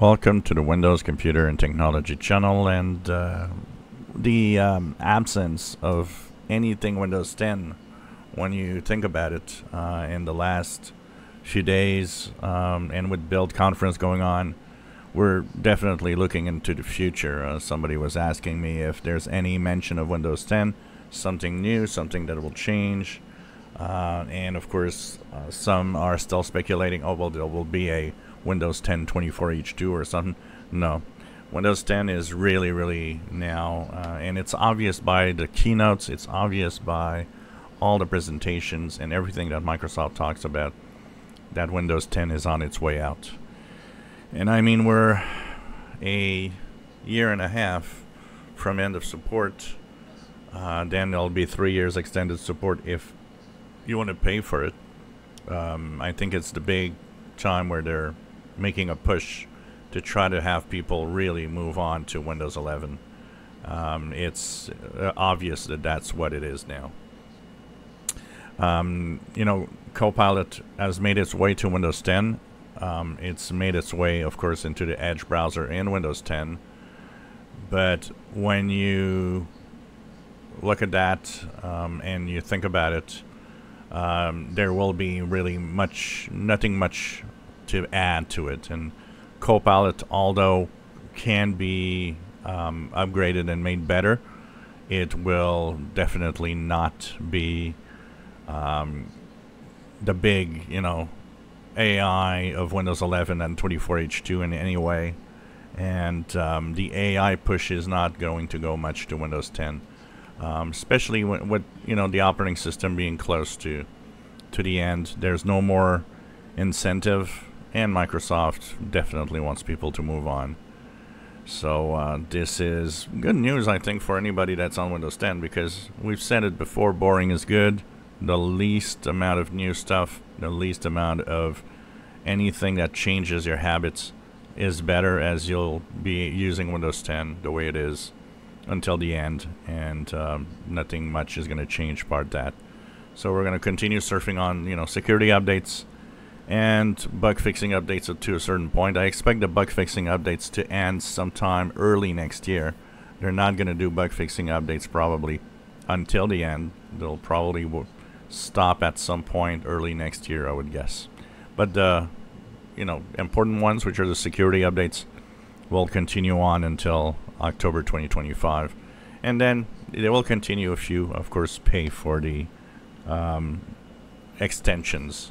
Welcome to the Windows Computer and Technology channel and uh, the um, absence of anything Windows 10 when you think about it uh, in the last few days um, and with build conference going on we're definitely looking into the future. Uh, somebody was asking me if there's any mention of Windows 10 something new something that will change uh, and of course uh, some are still speculating oh well there will be a Windows 10 24H2 or something. No. Windows 10 is really, really now, uh, and it's obvious by the keynotes, it's obvious by all the presentations and everything that Microsoft talks about that Windows 10 is on its way out. And I mean, we're a year and a half from end of support. Uh, then there'll be three years extended support if you want to pay for it. Um, I think it's the big time where they're making a push to try to have people really move on to Windows 11. Um, it's uh, obvious that that's what it is now. Um, you know, Copilot has made its way to Windows 10. Um, it's made its way, of course, into the Edge browser in Windows 10. But when you look at that um, and you think about it, um, there will be really much, nothing much to add to it. And Copilot, although can be um, upgraded and made better, it will definitely not be um, the big, you know, AI of Windows 11 and 24H2 in any way. And um, the AI push is not going to go much to Windows 10, um, especially with you know the operating system being close to to the end. There's no more incentive and Microsoft definitely wants people to move on. So uh, this is good news, I think, for anybody that's on Windows 10 because we've said it before, boring is good. The least amount of new stuff, the least amount of anything that changes your habits is better as you'll be using Windows 10 the way it is until the end and um, nothing much is going to change part that. So we're going to continue surfing on, you know, security updates, and bug fixing updates up to a certain point. I expect the bug fixing updates to end sometime early next year. They're not going to do bug fixing updates probably until the end. They'll probably stop at some point early next year, I would guess. But the you know important ones, which are the security updates, will continue on until October 2025, and then they will continue if you, of course, pay for the um, extensions